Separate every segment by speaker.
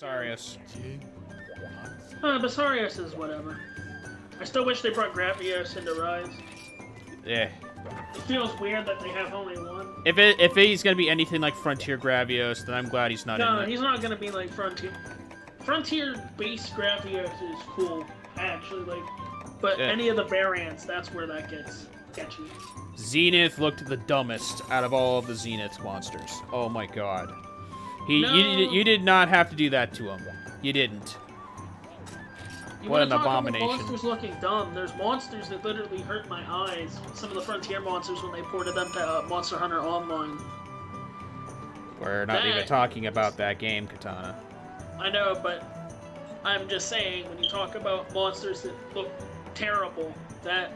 Speaker 1: Basarios.
Speaker 2: Uh, Basarios is whatever. I still wish they brought Gravios into Rise.
Speaker 1: Yeah.
Speaker 2: It feels weird that they have only one.
Speaker 1: If it if he's gonna be anything like Frontier Gravios, then I'm glad he's not
Speaker 2: No, he's not gonna be like Frontier. Frontier base Gravios is cool, actually. Like, but
Speaker 1: Yeah.
Speaker 2: any of the variants, that's where that gets sketchy.
Speaker 1: Zenith looked the dumbest out of all of the Zenith monsters. Oh my god. He
Speaker 2: No.
Speaker 1: you, you did not have to do that to him. You didn't.
Speaker 2: You
Speaker 1: What an abomination.
Speaker 2: Monsters looking dumb. There's monsters that literally hurt my eyes. Some of the Frontier monsters when they ported them to uh, Monster Hunter Online.
Speaker 1: We're not even talking about that game, Katana.
Speaker 2: I know, but I'm just saying when you talk about monsters that look terrible, that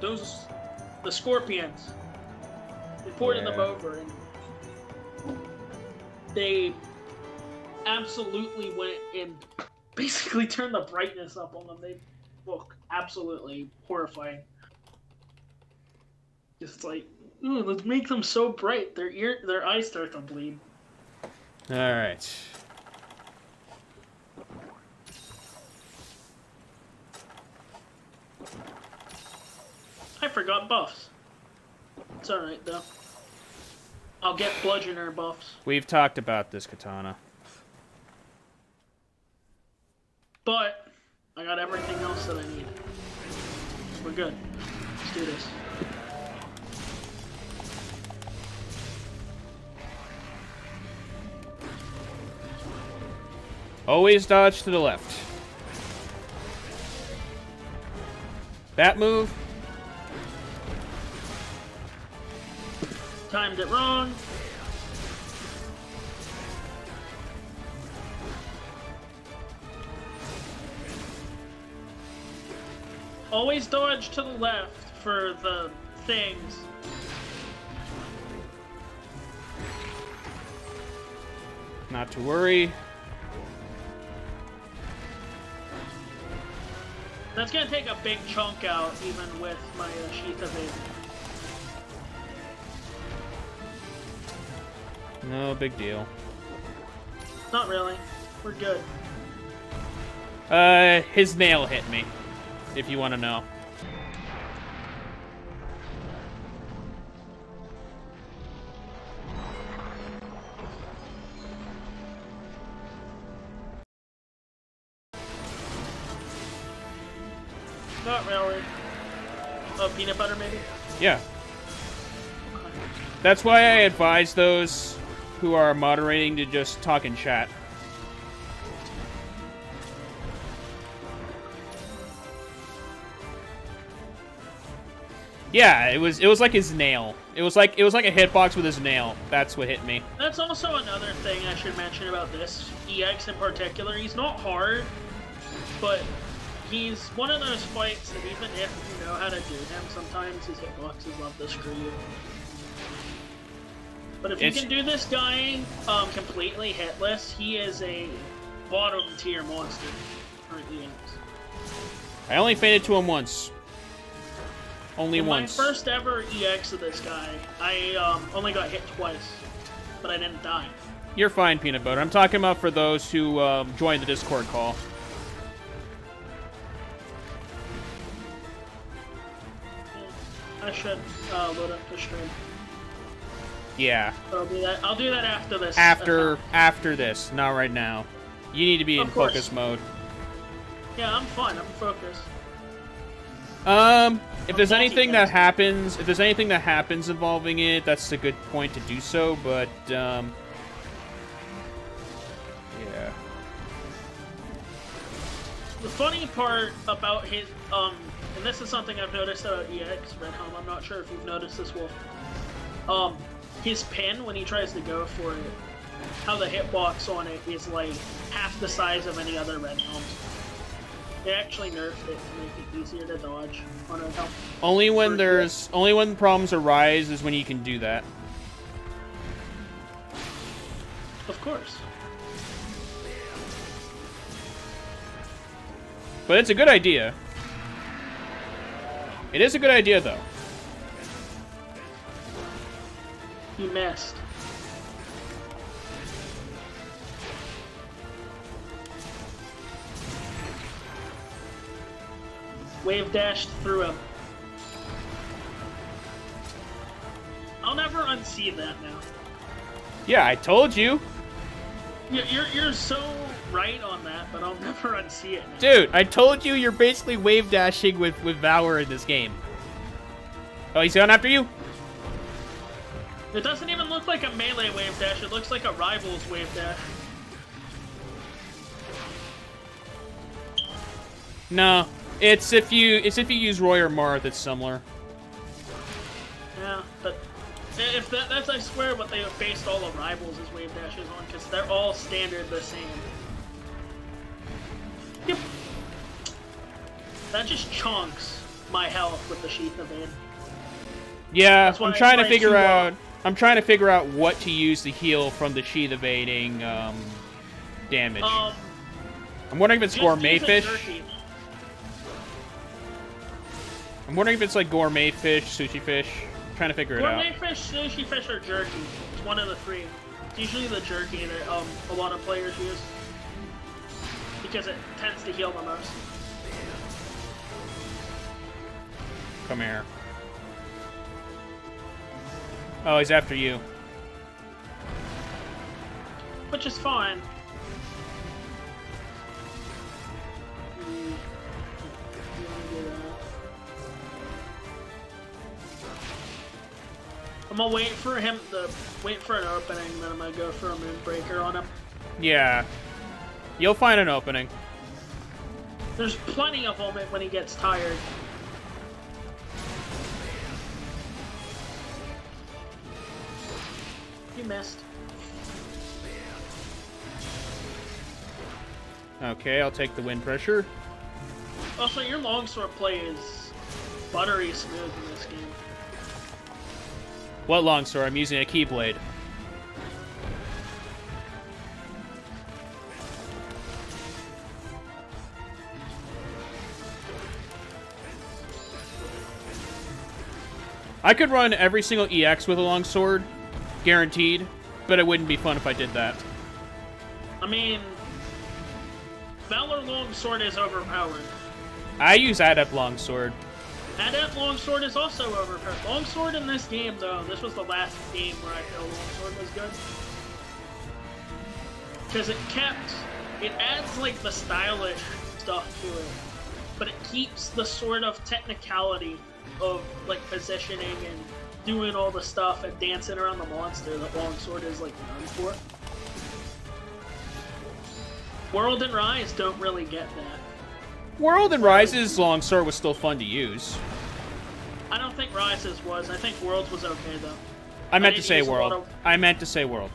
Speaker 2: those the scorpions they ported them over and they absolutely went and basically turned the brightness up on them. They look absolutely horrifying. Just like, ooh, let's make them so bright. Their ear, their eyes start to bleed.
Speaker 1: All right.
Speaker 2: I forgot buffs. It's alright though. I'll get bludgeoner buffs.
Speaker 1: We've talked about this, Katana.
Speaker 2: But I got everything else that I need. We're good. Let's do this.
Speaker 1: Always dodge to the left. That move.
Speaker 2: Timed it wrong. Always dodge to the left for the things.
Speaker 1: Not to worry.
Speaker 2: That's gonna take a big chunk out, even with my uh, Sheath Evade.
Speaker 1: No big deal.
Speaker 2: Not really. We're good.
Speaker 1: Uh, his nail hit me. If you want to know.
Speaker 2: Not really. Oh, peanut butter maybe?
Speaker 1: Yeah. That's why I advise those who are moderating to just talk in chat. Yeah, it was it was like his nail. It was like it was like a hitbox with his nail. That's what hit me.
Speaker 2: That's also another thing I should mention about this EX in particular. He's not hard, but he's one of those fights that even if you know how to do him, sometimes his hitboxes love screw you. But if you can do this guy um, completely hitless, he is a bottom tier monster.
Speaker 1: I only faded to him once. Only
Speaker 2: In
Speaker 1: once.
Speaker 2: my first ever EX of this guy, I um, only got hit twice, but I didn't die.
Speaker 1: You're fine, Peanut Butter. I'm talking about for those who um, joined the Discord call.
Speaker 2: I should uh, load up the stream.
Speaker 1: Yeah.
Speaker 2: I'll do that. I'll do that after this.
Speaker 1: After after this, not right now. You need to be in
Speaker 2: course.
Speaker 1: focus mode.
Speaker 2: Yeah, I'm fine. I'm focused.
Speaker 1: Um, if there's
Speaker 2: I'm
Speaker 1: anything that happens, if there's anything that happens involving it, that's a good point to do so. But um, yeah,
Speaker 2: The funny part about his um, and this is something I've noticed about EX Red Helm. I'm not sure if you've noticed this, Wolf. Um, his pin when he tries to go for it, how the hitbox on it is like half the size of any other Red Helms. They actually nerfed it to make it easier to dodge on Red Helm.
Speaker 1: only when there's only when problems arise is when you can do that.
Speaker 2: Of course.
Speaker 1: But it's a good idea. It is a good idea though.
Speaker 2: He missed. Wave dashed through him. I'll never unsee that now.
Speaker 1: Yeah, I told you.
Speaker 2: You're, you're so right on that, but I'll never unsee it. Now.
Speaker 1: Dude, I told you you're basically wave dashing with, with Valor in this game. Oh, he's going after you?
Speaker 2: It doesn't even look like a melee wave dash, it looks like a rival's wave dash.
Speaker 1: No. It's if you it's if you use Roy or Marth, it's similar.
Speaker 2: Yeah, but if that, that's, I swear, what they have based all the rivals as wave dashes on, because they're all standard the same. Yep. That just chunks my health with the Sheath Evade.
Speaker 1: Yeah,
Speaker 2: why
Speaker 1: I'm
Speaker 2: I
Speaker 1: trying to figure out. I'm trying to figure out what to use to heal from the sheath evading um, damage.
Speaker 2: Um,
Speaker 1: I'm wondering if it's gourmet fish. I'm wondering if it's like gourmet fish, sushi fish. I'm trying to figure it out.
Speaker 2: Gourmet fish, sushi fish, or jerky. It's one of the three. It's usually the jerky that um, a lot of players use. Because it tends to heal the most.
Speaker 1: Come here. Oh, he's after you.
Speaker 2: Which is fine. I'm gonna wait for him to wait for an opening, then I'm gonna go for a Moonbreaker on him.
Speaker 1: Yeah. You'll find an opening.
Speaker 2: There's plenty of them when he gets tired. You missed.
Speaker 1: Okay, I'll take the wind pressure.
Speaker 2: Also, your longsword play is buttery smooth in this game.
Speaker 1: What longsword? I'm using a keyblade. I could run every single EX with a longsword, guaranteed, but it wouldn't be fun if I did that.
Speaker 2: I mean, Valor Longsword is overpowered.
Speaker 1: I use Adept Longsword.
Speaker 2: Adept Longsword is also overpowered. Longsword in this game, though, this was the last game where I feel Longsword was good. Because it kept, it adds like the stylish stuff to it, but it keeps the sort of technicality of like positioning and doing all the stuff and dancing around the monster that Longsword is like known for. World and Rise don't really get that.
Speaker 1: World and Rise's longsword was still fun to use.
Speaker 2: I don't think Rises was. I think Worlds was okay though.
Speaker 1: I meant to say
Speaker 2: use a lot
Speaker 1: World.
Speaker 2: of-
Speaker 1: I meant to say World.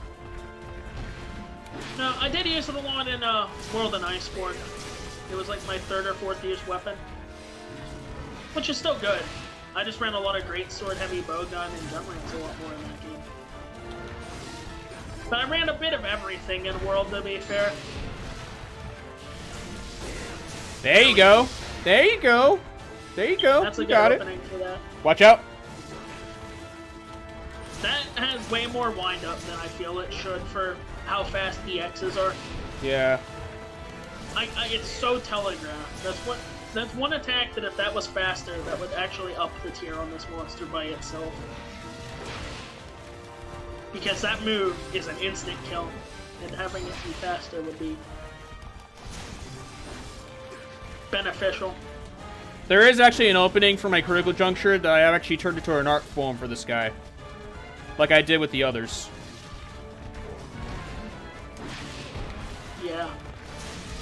Speaker 2: No, I did use it a lot in uh, World and Iceborne. It was like my third or fourth use weapon. Which is still good. I just ran a lot of great sword, heavy bowgun, and gun lance a lot more in that game. But I ran a bit of everything in World, to be fair.
Speaker 1: There you go. There you go. There you go.
Speaker 2: That's a
Speaker 1: you
Speaker 2: good
Speaker 1: got it.
Speaker 2: for that.
Speaker 1: Watch out.
Speaker 2: That has way more wind up than I feel it should for how fast the X's are.
Speaker 1: Yeah.
Speaker 2: I, I, it's so telegraphed. That's what. That's one attack that if that was faster, that would actually up the tier on this monster by itself. Because that move is an instant kill, and having it be faster would be beneficial.
Speaker 1: There is actually an opening for my critical juncture that I have actually turned into an art form for this guy. Like I did with the others.
Speaker 2: Yeah.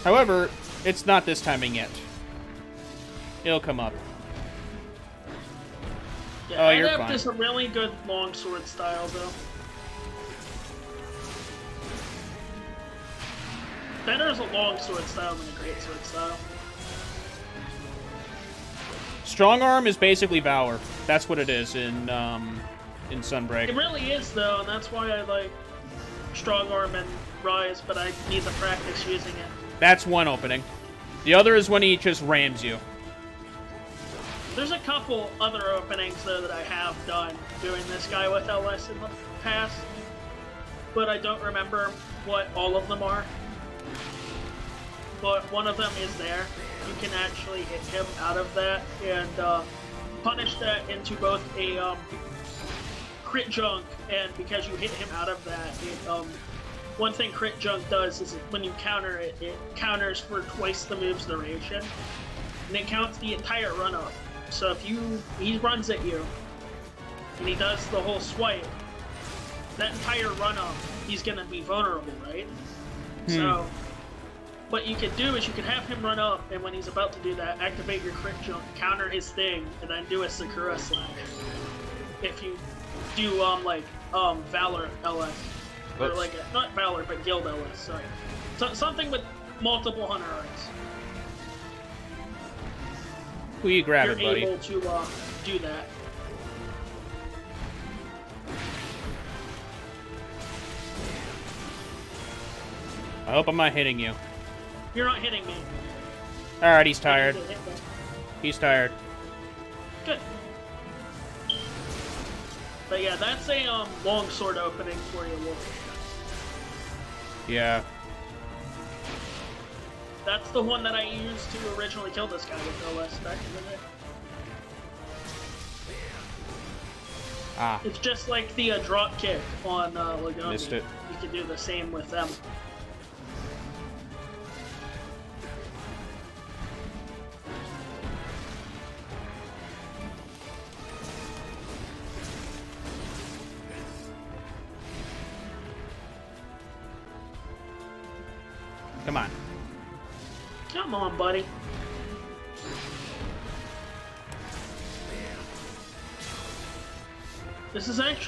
Speaker 1: However, it's not this timing yet. It'll come up.
Speaker 2: yeah
Speaker 1: Oh, you're fine.
Speaker 2: is a really good longsword style, though. Better as a longsword style than a greatsword style.
Speaker 1: Strong arm is basically Valor. That's what it is in um, in Sunbreak.
Speaker 2: It really is, though, and that's why I like strong arm and rise, but I need to practice using it.
Speaker 1: That's one opening. The other is when he just rams you.
Speaker 2: There's a couple other openings though that I have done doing this guy with LS in the past, but I don't remember what all of them are. but one of them is there. You can actually hit him out of that and uh, punish that into both a um, crit junk, and because you hit him out of that, it, um, one thing crit junk does is when you counter it, it counters for twice the move's duration, and it counts the entire run up. So if you he runs at you, and he does the whole swipe, that entire run up, he's gonna be vulnerable, right?
Speaker 1: Hmm.
Speaker 2: So what you could do is you could have him run up, and when he's about to do that, activate your crit jump, counter his thing, and then do a Sakura slash. If you do um like um Valor LS, or
Speaker 1: Oops.
Speaker 2: like a, not Valor but Guild LS, sorry, so, something with multiple hunter arts.
Speaker 1: Who you grab
Speaker 2: You're
Speaker 1: buddy?
Speaker 2: able to uh, do that.
Speaker 1: I hope I'm not hitting you.
Speaker 2: You're not hitting me.
Speaker 1: Alright, he's tired.
Speaker 2: You hit me.
Speaker 1: He's tired.
Speaker 2: Good. But yeah, that's a um, long sword opening for you, Wolf.
Speaker 1: Yeah.
Speaker 2: That's the one that I used to originally kill this guy with OS back in the day.
Speaker 1: Ah.
Speaker 2: It's just like the uh, drop kick on uh, Lagombi.
Speaker 1: Missed it.
Speaker 2: You can do the same with them.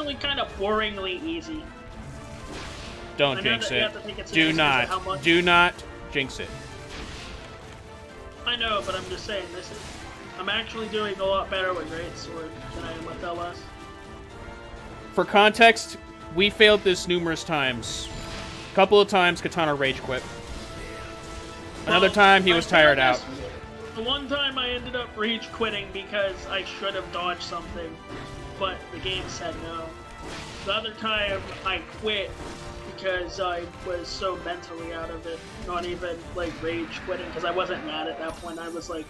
Speaker 2: Actually kind of boringly easy.
Speaker 1: Don't jinx it.
Speaker 2: have to take it
Speaker 1: Do not. Do not jinx it.
Speaker 2: I know, but I'm just saying this is. I'm actually doing a lot better with Great Sword than I am with LS.
Speaker 1: For context, we failed this numerous times. A couple of times, Katana rage quit. Another
Speaker 2: Well,
Speaker 1: time, he was tired out.
Speaker 2: The one time I ended up rage quitting because I should have dodged something, but the game said no. The other time I quit because I was so mentally out of it, not even like rage quitting because I wasn't mad at that point. I was like,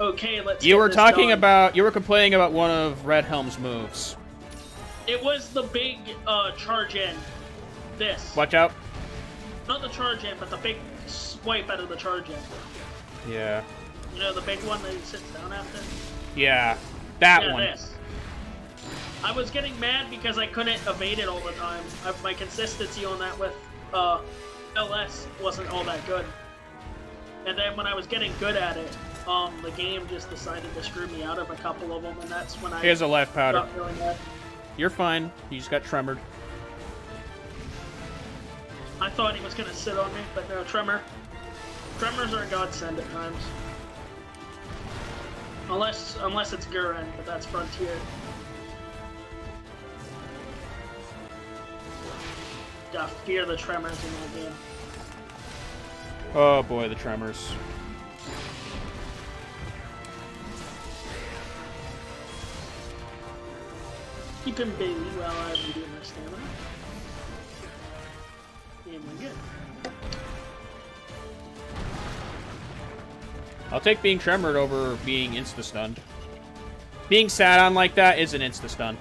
Speaker 2: okay, let's.
Speaker 1: You were talking
Speaker 2: done.
Speaker 1: about. You were complaining about one of Red Helm's moves.
Speaker 2: It was the big uh, charge in. This.
Speaker 1: Watch out.
Speaker 2: Not the charge in, but the big swipe out of the charge in.
Speaker 1: Yeah.
Speaker 2: You know, the big one that he sits down after?
Speaker 1: Yeah. That
Speaker 2: yeah,
Speaker 1: one.
Speaker 2: this. I was getting mad because I couldn't evade it all the time. I, my consistency on that with uh, LS wasn't all that good. And then when I was getting good at it, um, the game just decided to screw me out of a couple of them, and that's when I
Speaker 1: Here's a left powder.
Speaker 2: really.
Speaker 1: You're fine. You just got tremored.
Speaker 2: I thought he was gonna sit on me, but no, Tremor. Tremors are a godsend at times. Unless, unless it's Gurren, but that's Frontier. Gotta fear the Tremors in that game.
Speaker 1: Oh boy, the tremors.
Speaker 2: Keep him busy while I redo my stamina. And we're good.
Speaker 1: I'll take being tremored over being insta stunned. Being sat on like that is an insta stun.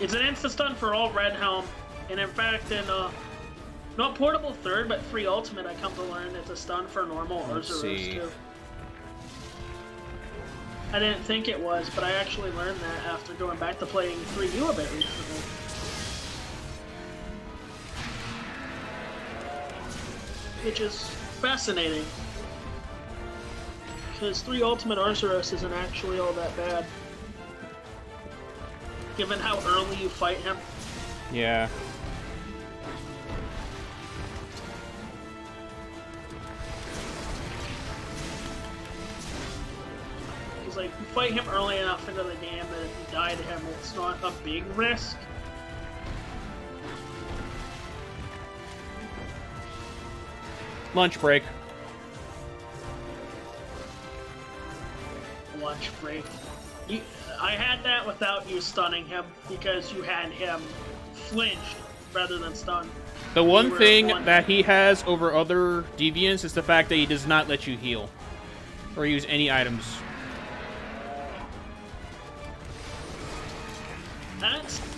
Speaker 2: It's an insta stun for all Red Helm, and in fact, in uh, not portable third, but free ultimate, I come to learn it's a stun for normal Arzuros
Speaker 1: see.
Speaker 2: too. I didn't think it was, but I actually learned that after going back to playing 3U a bit recently. Which is fascinating. Because 3 Ultimate Arzuros isn't actually all that bad. Given how early you fight him.
Speaker 1: Yeah.
Speaker 2: Like you fight him early enough into the game that if you die to him, it's not a big risk.
Speaker 1: Lunch break.
Speaker 2: Lunch break. You, I had that without you stunning him because you had him flinched rather than stunned.
Speaker 1: The one thing
Speaker 2: one-
Speaker 1: that he has over other deviants is the fact that he does not let you heal or use any items.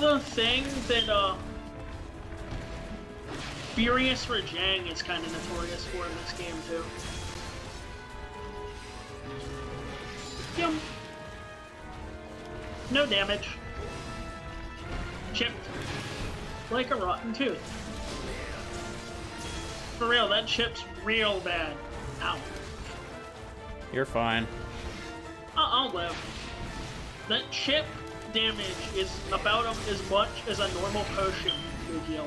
Speaker 2: The thing that uh Furious Rajang is kind of notorious for in this game too. Yum. No damage. Chipped. Like a rotten tooth. For real, that chip's real bad. Ow.
Speaker 1: You're fine.
Speaker 2: I- I'll live. That chip damage is about as much as a normal potion would heal.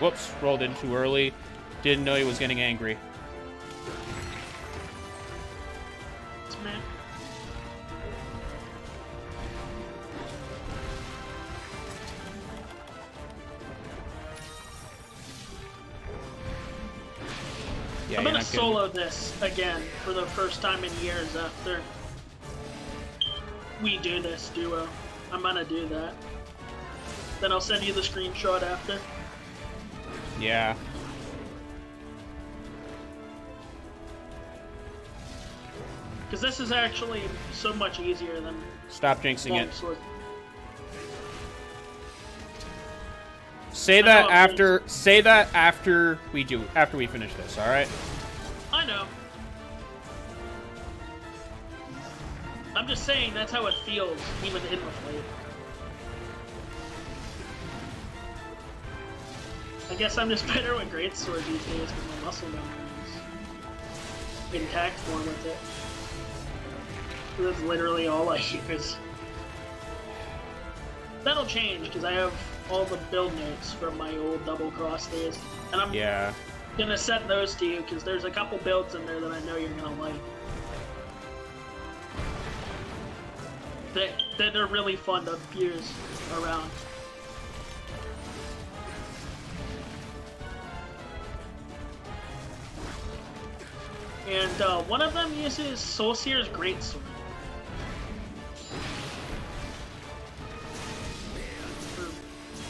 Speaker 1: Whoops, rolled in too early. Didn't know he was getting angry.
Speaker 2: This again for the first time in years after we do this duo. I'm gonna do that. Then I'll send you the screenshot after.
Speaker 1: Yeah.
Speaker 2: Because this is actually so much easier than
Speaker 1: Stop jinxing it.
Speaker 2: sword.
Speaker 1: Say that after. Say that after we do. After we finish this. All right.
Speaker 2: I know. I'm just saying that's how it feels, even. I guess I'm just better with greatsword these days because my muscle memory is intact more with it. That's literally all I use. That'll change because I have all the build notes from my old double cross days, and I'm
Speaker 1: Yeah.
Speaker 2: Gonna send those to you because there's a couple builds in there that I know you're gonna like. That that are really fun to use around. And uh, one of them uses Soulseer's Greatsword. Or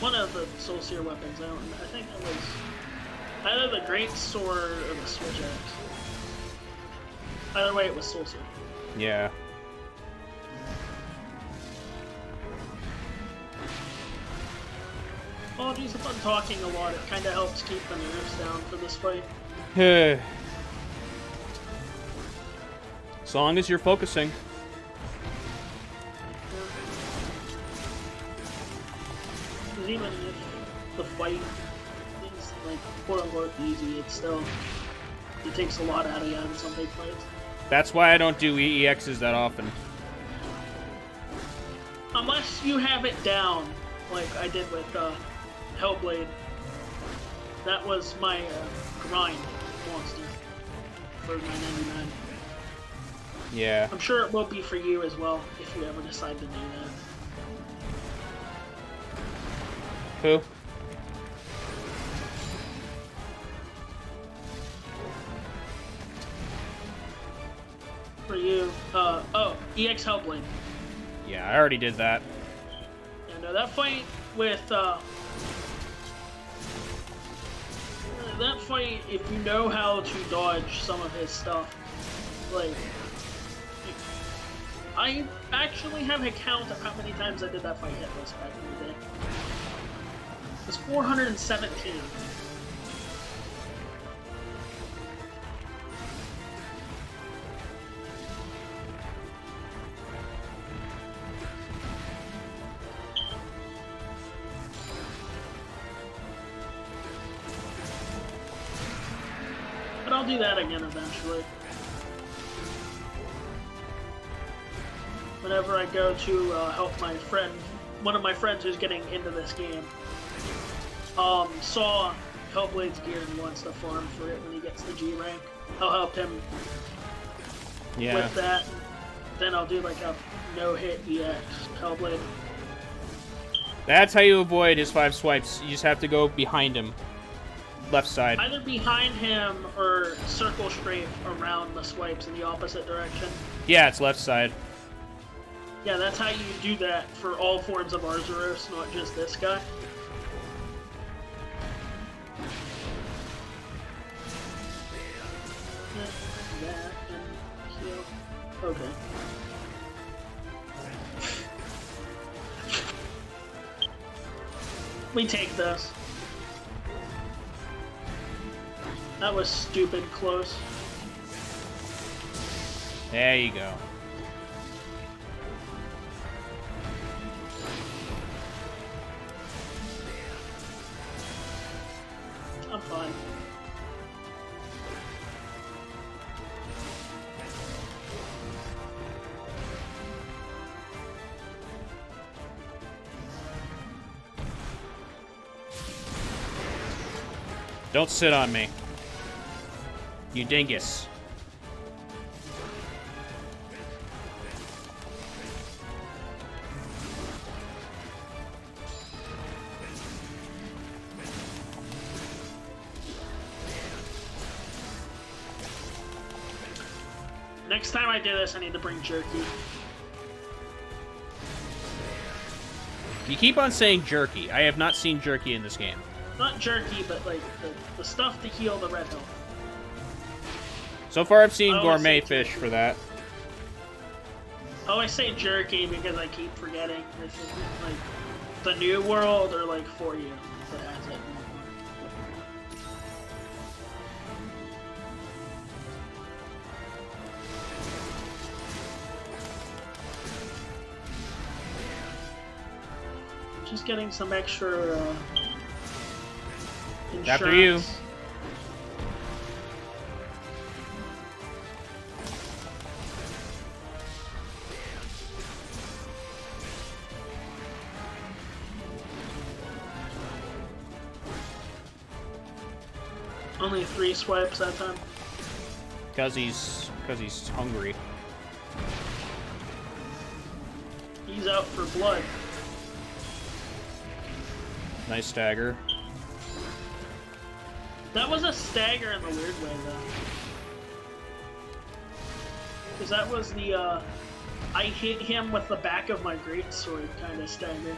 Speaker 2: One of the Soulseer weapons. I don't. I think it was either the Great Sword or the Switch Axe. Either way, it was Soulseer.
Speaker 1: Yeah.
Speaker 2: Apologies if I'm talking a lot. It kind of helps keep the nerves down for this fight.
Speaker 1: as long as you're focusing.
Speaker 2: Even if the fight like quote unquote easy, it's still it takes a lot out of you in some big fights.
Speaker 1: That's why I don't do EEXs that often.
Speaker 2: Unless you have it down, like I did with uh, Hellblade. That was my uh, grind monster for 999.
Speaker 1: Yeah.
Speaker 2: I'm sure it will be for you as well if you ever decide to do that.
Speaker 1: Who?
Speaker 2: For you, uh, oh, EX Hellblade.
Speaker 1: Yeah, I already did that.
Speaker 2: Yeah, no, that fight with, uh, that fight, if you know how to dodge some of his stuff, like, I actually have a count of how many times I did that fight hitless back in the day. It's 417. I'll do that again eventually. Whenever I go to uh, help my friend, one of my friends who's getting into this game, um, saw Hellblade's gear and wants to farm for it when he gets the G rank. I'll help him
Speaker 1: Yeah.
Speaker 2: with that. Then I'll do like a no-hit EX Hellblade.
Speaker 1: That's how you avoid his five swipes. You just have to go behind him. Left side.
Speaker 2: Either behind him or circle straight around the swipes in the opposite direction.
Speaker 1: Yeah, it's left side.
Speaker 2: Yeah, that's how you do that for all forms of Arzuros, not just this guy. That and heal. Okay. We take this. That was stupid close.
Speaker 1: There you go.
Speaker 2: I'm fine.
Speaker 1: Don't sit on me. You dingus.
Speaker 2: Next time I do this, I need to bring jerky.
Speaker 1: You keep on saying jerky. I have not seen jerky in this game.
Speaker 2: Not jerky, but like the, the stuff to heal the red health.
Speaker 1: So far, I've seen gourmet fish for that.
Speaker 2: Oh I always say jerky because I keep forgetting. This is like the new world or like for you that has it. Just getting some extra uh,
Speaker 1: After you.
Speaker 2: Swipes that time.
Speaker 1: Cause he's, cause he's hungry.
Speaker 2: He's out for blood.
Speaker 1: Nice stagger.
Speaker 2: That was a stagger in the weird way, though. Because that was the, uh, I hit him with the back of my greatsword kind of stagger.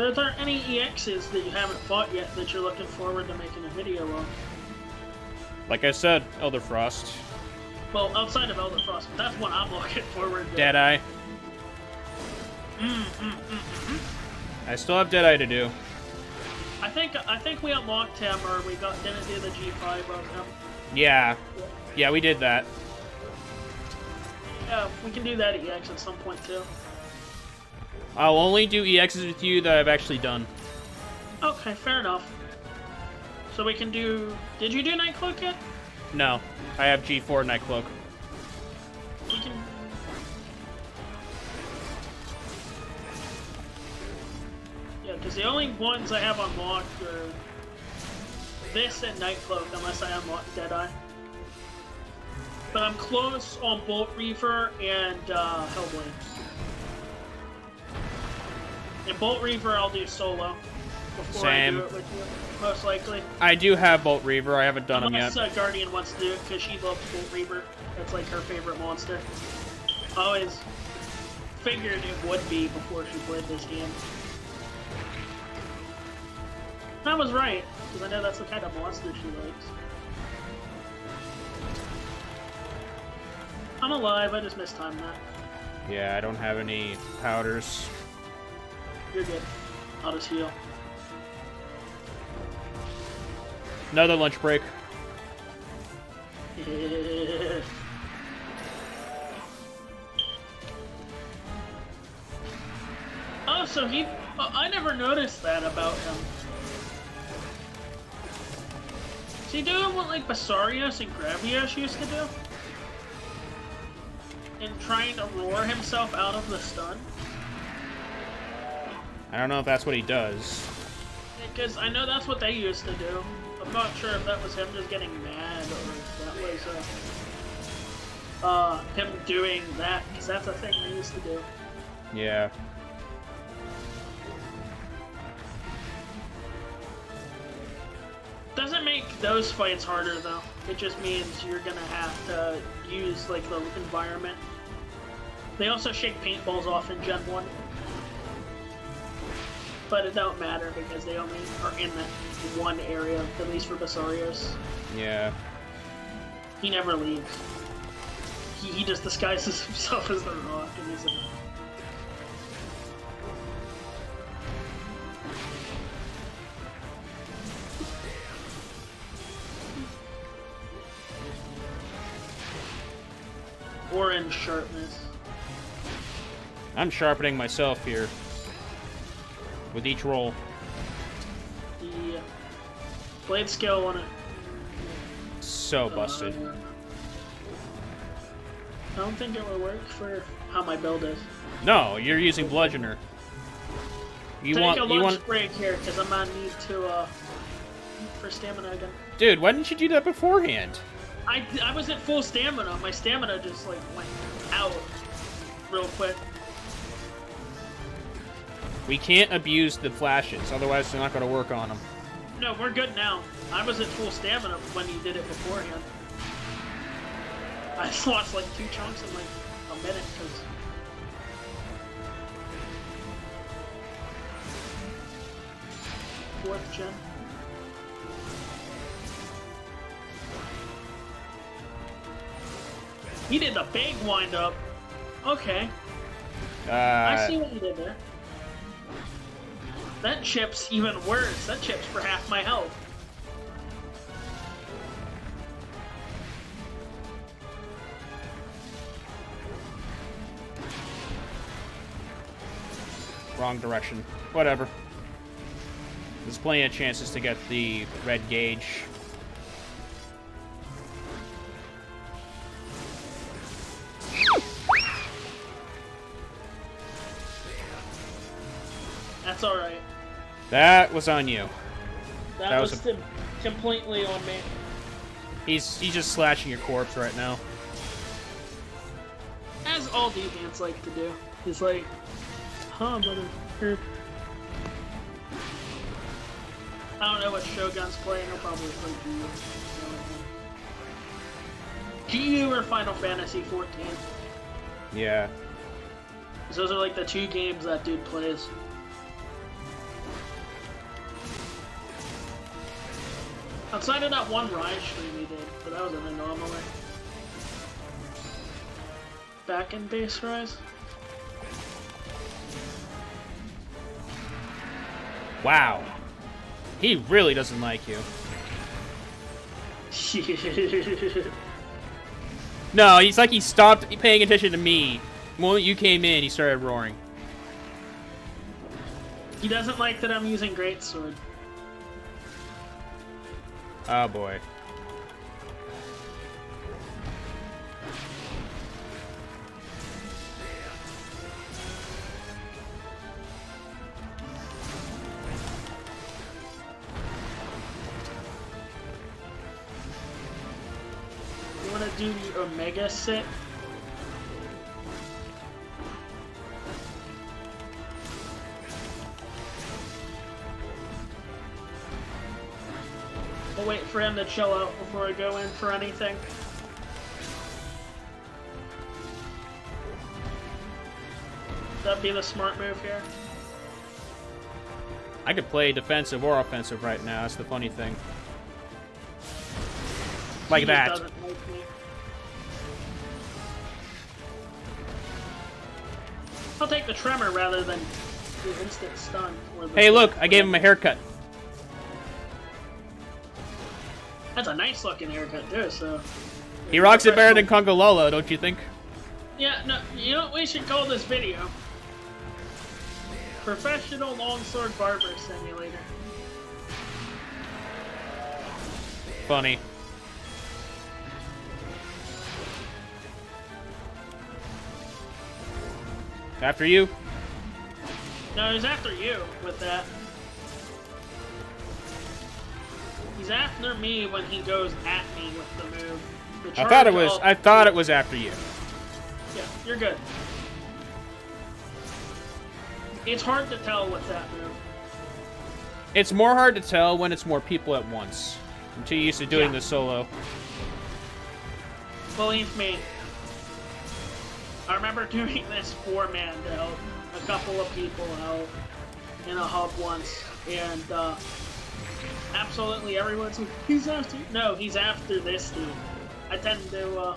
Speaker 2: Are there any EXs that you haven't fought yet that you're looking forward to making a video of?
Speaker 1: Like I said, Elder Frost.
Speaker 2: Well, outside of Elder Frost, that's what I'm looking forward to.
Speaker 1: Deadeye.
Speaker 2: Mm, mm, mm, mm, mm.
Speaker 1: I still have Deadeye to do.
Speaker 2: I think I think we unlocked him, or we got didn't do the G5 of him.
Speaker 1: Yeah. Yeah, we did that.
Speaker 2: Yeah, we can do that at EX at some point too.
Speaker 1: I'll only do EXs with you that I've actually done.
Speaker 2: Okay, fair enough. So we can do. Did you do Night Cloak yet?
Speaker 1: No. I have G4 Nightcloak.
Speaker 2: We can. Yeah, because the only ones I have unlocked are this and Night Cloak, unless I unlock Deadeye. But I'm close on Bolt Reaver and uh, Hellblade. And Bolt Reaver I'll do solo before
Speaker 1: Same.
Speaker 2: I do it with you, most likely.
Speaker 1: I do have Bolt Reaver. I haven't done him
Speaker 2: Unless
Speaker 1: yet.
Speaker 2: uh, Guardian wants to do it because she loves Bolt Reaver. That's like her favorite monster. Always figured it would be before she played this game. I was right, because I know that's the kind of monster she likes. I'm alive, I just mistimed that.
Speaker 1: Yeah, I don't have any powders.
Speaker 2: You're good. I'll just heal.
Speaker 1: Another lunch break.
Speaker 2: oh, so he. Oh, I never noticed that about him. Is he doing what like Basarios and Gravios used to do? And trying to roar himself out of the stun?
Speaker 1: I don't know if that's what he does.
Speaker 2: Because I know that's what they used to do. I'm not sure if that was him just getting mad or if that was uh, uh, him doing that, because that's a thing they used to do.
Speaker 1: Yeah.
Speaker 2: Doesn't make those fights harder though. It just means you're gonna have to use like the environment. They also shake paintballs off in Gen 1. But it don't matter because they only are in that one area, at least for Basarios.
Speaker 1: Yeah.
Speaker 2: He never leaves. He, he just disguises himself as the rock and he's or in sharpness.
Speaker 1: I'm sharpening myself here. With each roll.
Speaker 2: The uh, blade skill on it.
Speaker 1: So busted.
Speaker 2: Uh, I don't think it will work for how my build is.
Speaker 1: No, you're using bludgeoner. You
Speaker 2: Take
Speaker 1: want
Speaker 2: a
Speaker 1: you want
Speaker 2: break here because I'm gonna need to uh for stamina again.
Speaker 1: Dude, why didn't you do that beforehand?
Speaker 2: I I was at full stamina. My stamina just like went out real quick.
Speaker 1: We can't abuse the flashes, otherwise they're not going to work on them.
Speaker 2: No, we're good now. I was at full stamina when you did it beforehand. I just lost like two chunks in like a minute because. Fourth gen. He did the big wind up. Okay,
Speaker 1: Uh,
Speaker 2: I see what you did there. That chip's even worse. That chip's for half my health.
Speaker 1: Wrong direction. Whatever. There's plenty of chances to get the red gauge. That was on you.
Speaker 2: That,
Speaker 1: That
Speaker 2: was,
Speaker 1: was
Speaker 2: com- completely on me.
Speaker 1: He's he's just slashing your corpse right now.
Speaker 2: As all deviants like to do. He's like, huh, brother. Here. I don't know what Shogun's playing. He'll probably play GU. GU or Final Fantasy 14.
Speaker 1: Yeah.
Speaker 2: Those are like the two games that dude plays. Outside of that one Rise stream he did, but that was an anomaly. Back in base Rise?
Speaker 1: Wow. He really doesn't like you. No, he's like he stopped paying attention to me. The moment you came in, he started roaring.
Speaker 2: he doesn't like that I'm using Greatsword.
Speaker 1: Oh boy.
Speaker 2: You wanna do the Omega sit? We'll wait for him to chill out before I go in for anything. That'd be the smart move here.
Speaker 1: I could play defensive or offensive right now. That's the funny thing. Like
Speaker 2: He
Speaker 1: that.
Speaker 2: doesn't like me. I'll take the tremor rather than the instant stun. or the-
Speaker 1: Hey, look! I gave him a haircut.
Speaker 2: That's a nice looking haircut too. So
Speaker 1: He rocks it better than Congalala, don't you think?
Speaker 2: Yeah, no, you know what we should call this video? Professional Longsword Barber Simulator.
Speaker 1: Funny. After you?
Speaker 2: No, he's after you with that. He's after me when he goes at me with the move. The
Speaker 1: I thought it was. I thought it was after you.
Speaker 2: Yeah, you're good. It's hard to tell with that move.
Speaker 1: It's more hard to tell when it's more people at once. I'm too used to doing
Speaker 2: Yeah.
Speaker 1: this solo.
Speaker 2: Believe me, I remember doing this four man out, a couple of people out in a hub once, and uh, absolutely everyone's like, he's after. No, he's after this dude. I tend to. Uh,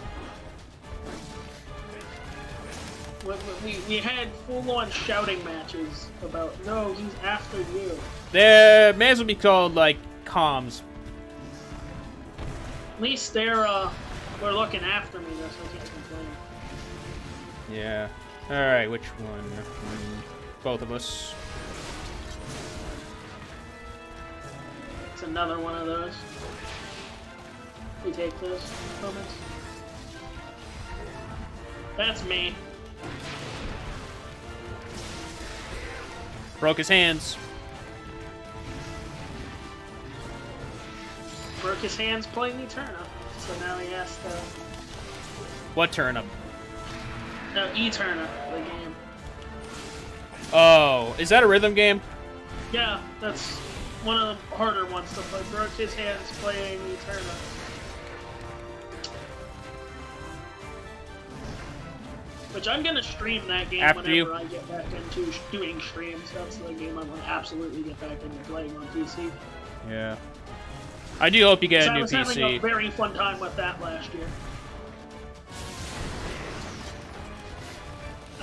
Speaker 2: we, we, we had full on shouting matches about, no, he's after you.
Speaker 1: There may as well be called like comms.
Speaker 2: At least they're, uh, they're looking after me, though, so I can't complain.
Speaker 1: Yeah. All right, which one? Both of us.
Speaker 2: It's another one of those. We take those moments. That's me.
Speaker 1: Broke his hands.
Speaker 2: Broke his hands playing Etterna, so now he has to.
Speaker 1: What turnip?
Speaker 2: No, Etterna, the game.
Speaker 1: Oh, is that a rhythm game?
Speaker 2: Yeah, that's one of the harder ones to play. Broke his hands playing Etterna. Which I'm gonna stream that game
Speaker 1: After
Speaker 2: whenever
Speaker 1: you.
Speaker 2: I get back into doing streams. That's the game I'm gonna absolutely get back into playing on PC.
Speaker 1: Yeah. I do hope you get a
Speaker 2: I
Speaker 1: new
Speaker 2: was having a very fun time with that last year.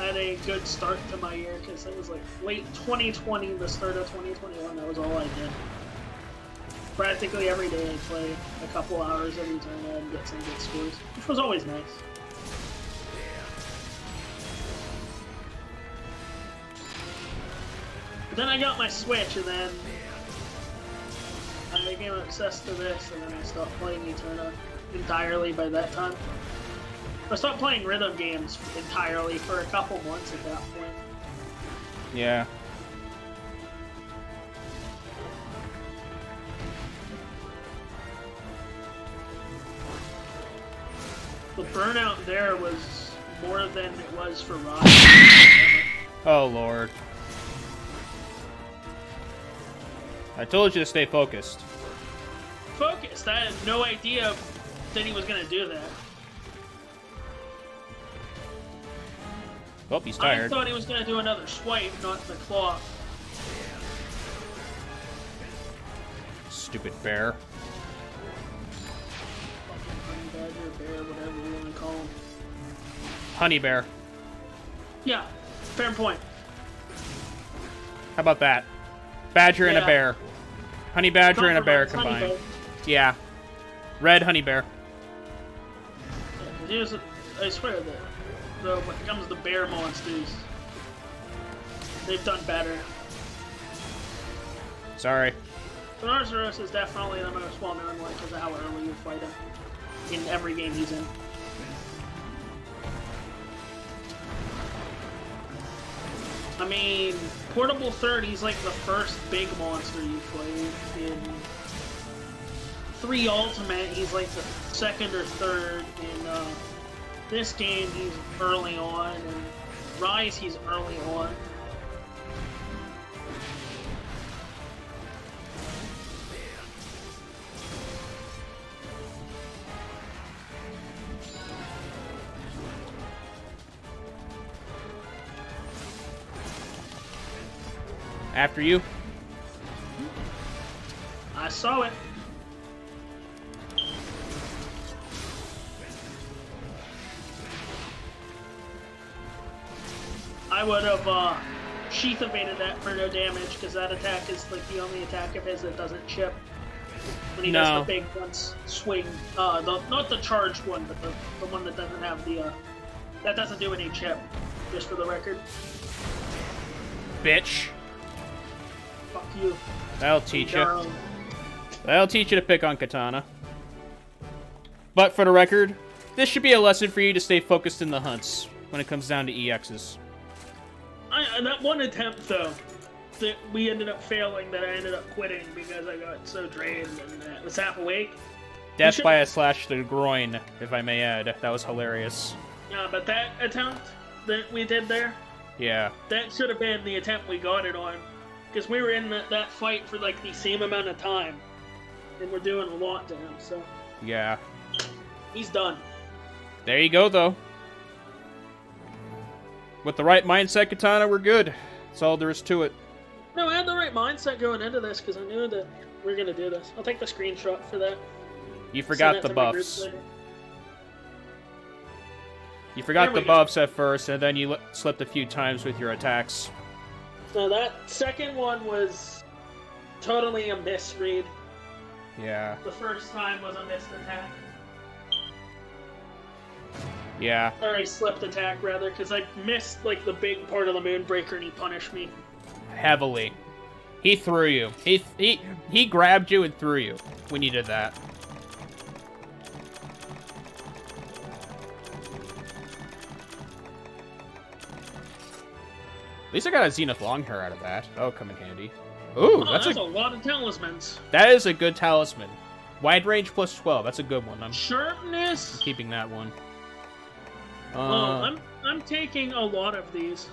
Speaker 2: Had a good start to my year because it was like late 2020, the start of 2021. That was all I did. Practically every day, I'd play a couple hours of Etterna and get some good scores, which was always nice. But then I got my Switch, and then I became obsessed to this, and then I stopped playing Etterna entirely by that time. I stopped playing rhythm games entirely for a couple months at that point.
Speaker 1: Yeah.
Speaker 2: The burnout there was more than it was for Rock.
Speaker 1: Oh lord. I told you to stay focused.
Speaker 2: Focused. I had no idea that he was gonna do that.
Speaker 1: Oh, he's tired.
Speaker 2: I thought he was gonna do another swipe, not the claw.
Speaker 1: Stupid bear.
Speaker 2: Honey badger, bear, whatever you want to call him.
Speaker 1: Honey bear.
Speaker 2: Yeah, fair point.
Speaker 1: How about that? Badger and a bear. Honey badger and a bear combined. Yeah. Red honey bear.
Speaker 2: Yeah, was, I swear that the when it comes to bear monsters, they've done better.
Speaker 1: Sorry.
Speaker 2: Bernarzaros is definitely the most well-known one because of how early you fight him in every game he's in. I mean, Portable Third, he's like the first big monster you play in. Three Ultimate, he's like the second or third. In uh, this game, he's early on, and Rise, he's early on.
Speaker 1: After you.
Speaker 2: Would have uh, sheath evaded that for no damage because that attack is like the only attack of his that doesn't chip. When he
Speaker 1: No.
Speaker 2: does the big ones swing, uh, the, not the charged one, but the, the one that doesn't have the uh, that doesn't do any chip. Just for the record,
Speaker 1: Bitch.
Speaker 2: fuck you.
Speaker 1: That'll teach you. That'll teach you to pick on Katana. But for the record, this should be a lesson for you to stay focused in the hunts when it comes down to EXs.
Speaker 2: I, I- that one attempt though, that we ended up failing, that I ended up quitting because I got so drained and uh, was half awake.
Speaker 1: Death by a slash to the groin, if I may add. That was hilarious.
Speaker 2: Yeah, but that attempt that we did there,
Speaker 1: Yeah.
Speaker 2: that should have been the attempt we got it on, because we were in that, that fight for like the same amount of time, and we're doing a lot to him, so
Speaker 1: Yeah.
Speaker 2: he's done.
Speaker 1: There you go, though. With the right mindset, Katana, we're good. That's all there is to it.
Speaker 2: No, I had the right mindset going into this because I knew that we are gonna do this. I'll take the screenshot for that.
Speaker 1: You forgot the
Speaker 2: to my group
Speaker 1: buffs. You forgot the
Speaker 2: go.
Speaker 1: buffs at first, and then you li- slipped a few times with your attacks.
Speaker 2: No, that second one was totally a misread.
Speaker 1: Yeah.
Speaker 2: The first time was a missed attack.
Speaker 1: Yeah.
Speaker 2: Or a slipped attack, rather, because I missed, like, the big part of the Moonbreaker and he punished me.
Speaker 1: Heavily. He threw you. He he he grabbed you and threw you when you did that. At least I got a Zenith Longhair out of that. That'll come in handy. Ooh,
Speaker 2: Oh,
Speaker 1: that's,
Speaker 2: that's,
Speaker 1: a,
Speaker 2: a lot of talismans.
Speaker 1: that is a good talisman. Wide range plus 12. That's a good one. I'm
Speaker 2: Sharpness.
Speaker 1: keeping that one. Uh,
Speaker 2: well, I'm I'm taking a lot of these.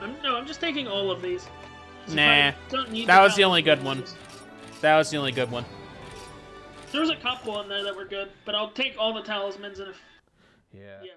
Speaker 2: I'm no, I'm just taking all of these.
Speaker 1: Nah, that was the only good
Speaker 2: talismans,
Speaker 1: that was the only good one.
Speaker 2: There was a couple in there that were good, but I'll take all the talismans and if
Speaker 1: Yeah.
Speaker 2: yeah.